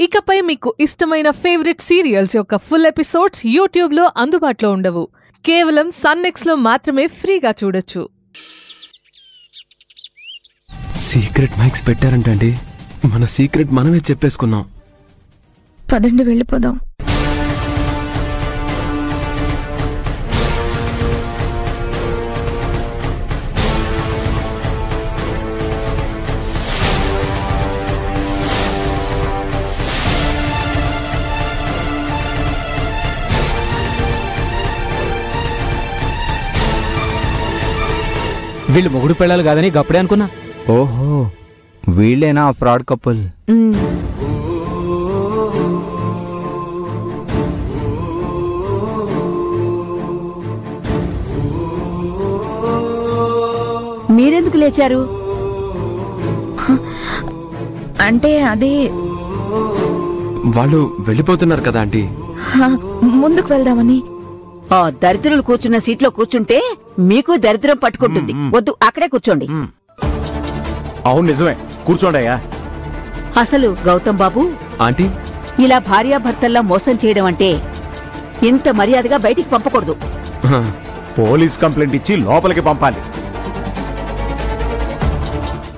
ఇకపై మీకు ఇష్టమైన ఫేవరెట్ సీరియల్స్ యొక్క ఫుల్ ఎపిసోడ్స్ యూట్యూబ్లో అందుబాటులో ఉండవు. కేవలం సన్నెక్స్లో మాత్రమే ఫ్రీగా చూడొచ్చు. సీక్రెట్ మైక్స్ పెట్టారంటండి. మన సీక్రెట్ మనమే చెప్పేసుకున్నాం. పదండి వెళ్ళిపోదాం. వీళ్ళు మొగుడు పెళ్ళాలి కాదని గప్పుడే అనుకున్నా. ఓహో వీళ్ళేనా ఆ ఫ్రాడ్ కపుల్? మీరెందుకు లేచారు? అంటే అది వాళ్ళు వెళ్ళిపోతున్నారు కదా ఆంటీ. హ, ముందుకు వెళ్దామని. ఆ దరిద్రులు కూర్చున్న సీట్లో కూర్చుంటే మీకు దరిద్రం పట్టుకుంటుంది. వద్దు అక్కడే కూర్చోండి. అవును నిజమే. కూర్చోండి అయ్యా. అసలు గౌతమ్ బాబు ఆంటీ. ఇలా భార్యాభర్తల్లా మోసం చేయడం అంటే ఇంత మర్యాదగా బయటికి పంపకూడదు. పోలీస్ కంప్లైంట్ ఇచ్చి లోపలికి పంపాలి.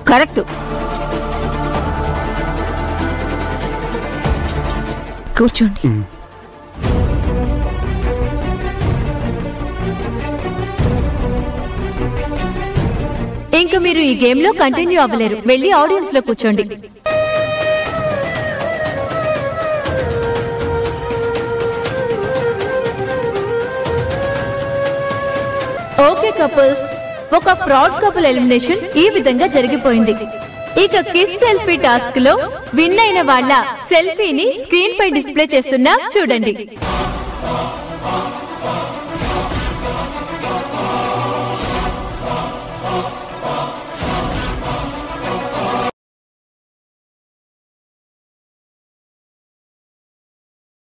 కరెక్ట్. కూర్చోండి. ఇంకా మీరు ఈ గేమ్లో కంటిన్యూ అవ్వలేరు. వెళ్ళి ఆడియన్స్లో కూర్చోండి. ఓకే కపుల్స్ ఒక ఫ్రాడ్ కపుల్ ఎలిమినేషన్ ఈ విధంగా జరిగిపోయింది. ఇక కిస్ సెల్ఫీ టాస్క్లో విన్ అయిన వాళ్ళ సెల్ఫీని స్క్రీన్ పై డిస్ప్లే చేస్తున్నా చూడండి.